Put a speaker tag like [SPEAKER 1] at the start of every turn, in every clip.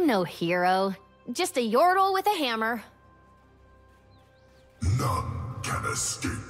[SPEAKER 1] I'm no hero. Just a yordle with a hammer.
[SPEAKER 2] None can escape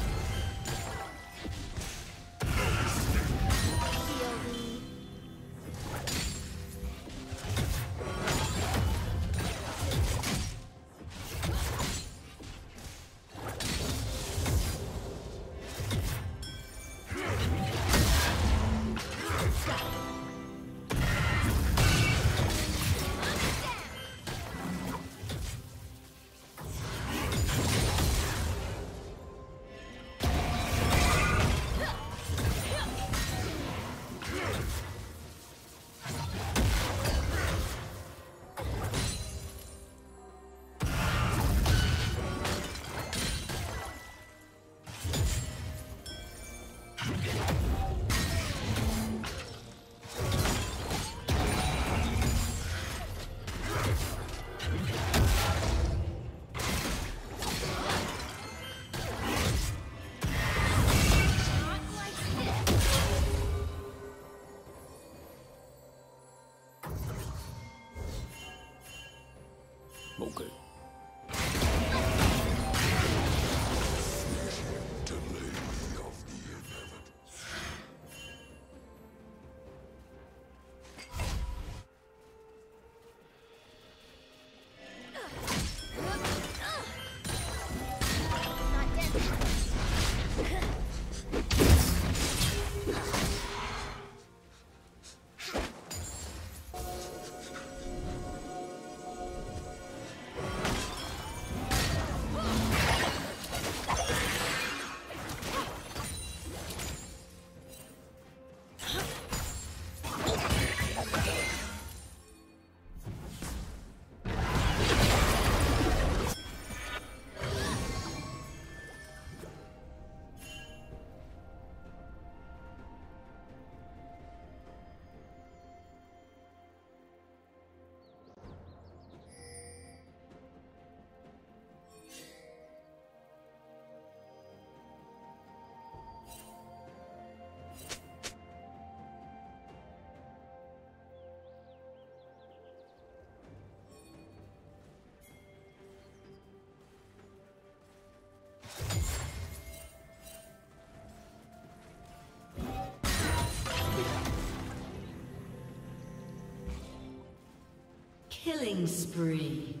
[SPEAKER 3] Killing spree.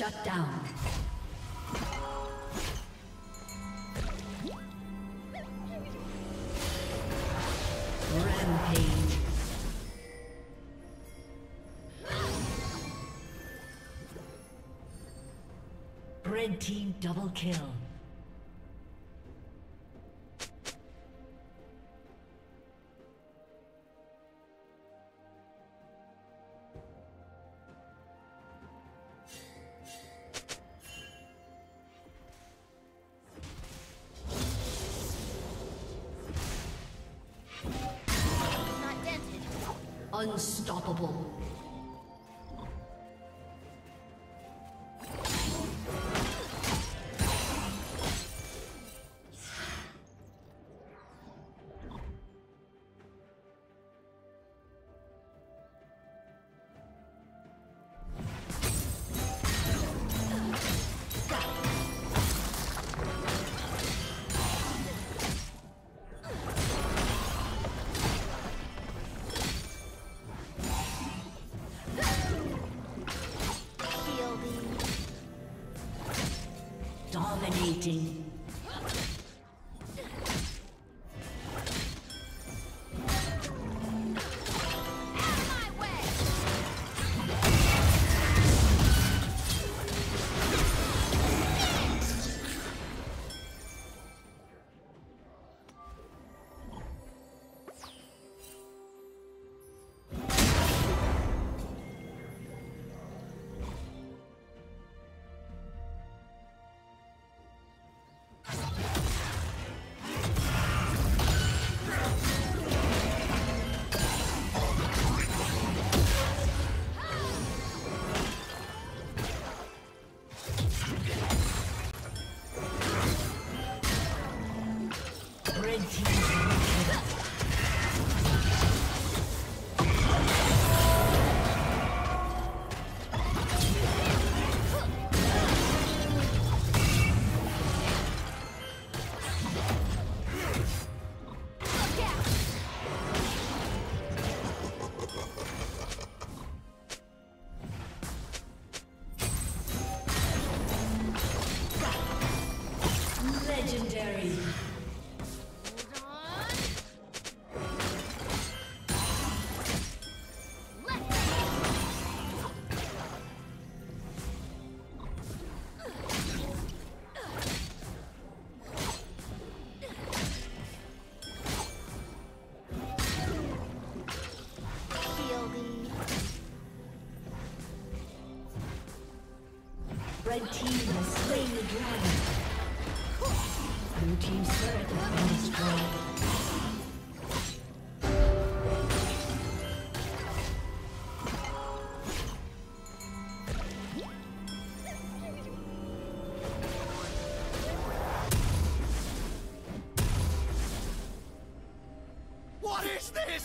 [SPEAKER 3] Shut down. Rampage. Red team double kill. Red team has slain the dragon. Blue team's turret has been destroyed.
[SPEAKER 4] What is this?